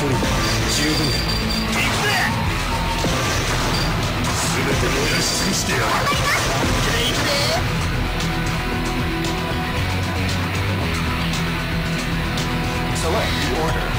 人十分だ。行くぜ。全て燃やし尽くしてやる行くぜ。行くぜ。Select order.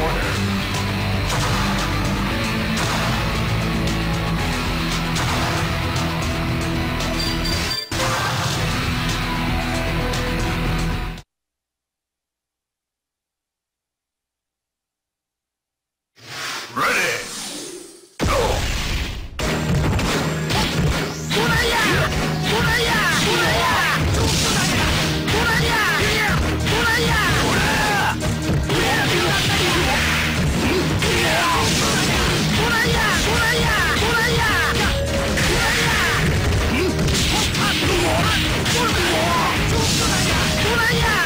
corner. 行